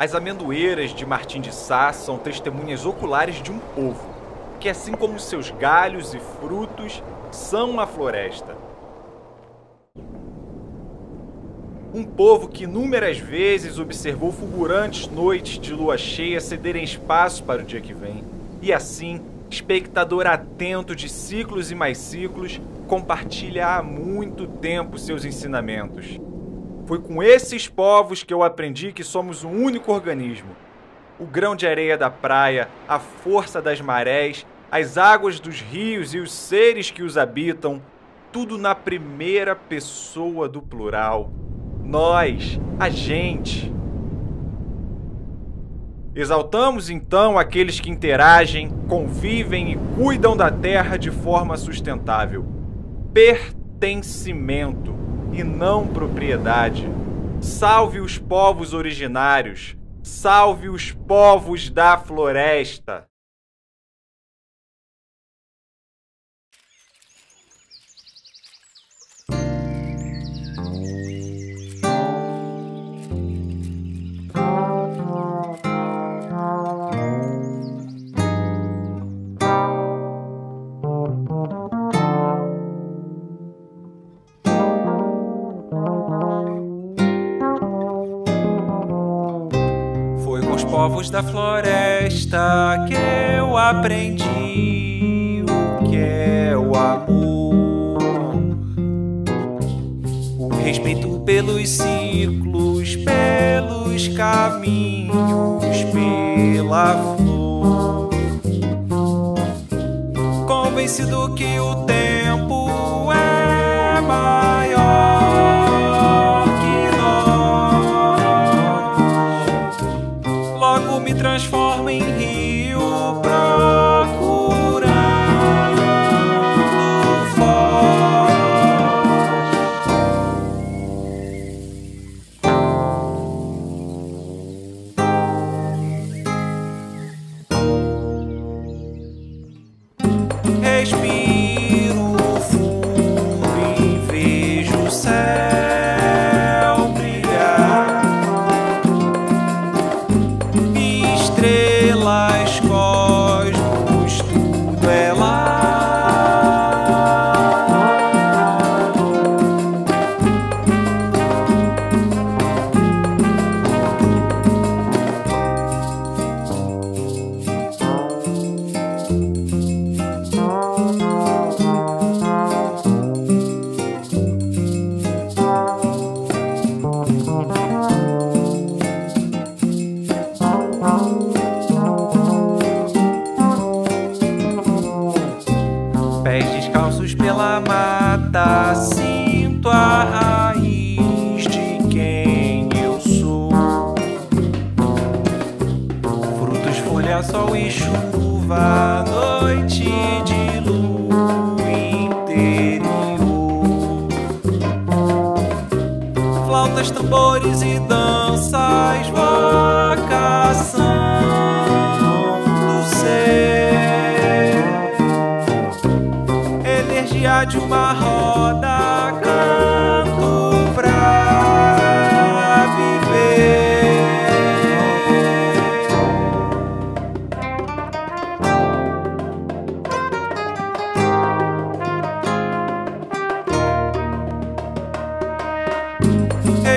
As amendoeiras de Martim de Sá são testemunhas oculares de um povo, que assim como seus galhos e frutos, são a floresta. Um povo que inúmeras vezes observou fulgurantes noites de lua cheia cederem espaço para o dia que vem, e assim, espectador atento de ciclos e mais ciclos, compartilha há muito tempo seus ensinamentos. Foi com esses povos que eu aprendi que somos um único organismo. O grão de areia da praia, a força das marés, as águas dos rios e os seres que os habitam, tudo na primeira pessoa do plural. Nós, a gente. Exaltamos então aqueles que interagem, convivem e cuidam da terra de forma sustentável. Pertencimento e não propriedade. Salve os povos originários, salve os povos da floresta. Povos da floresta que eu aprendi o que é o amor. O respeito pelos ciclos, pelos caminhos, pela flor. Convencido que o tempo é maior. Transforma em rio chuva, noite de lua interior. Flautas, tambores e danças, vocação do ser energia de uma roda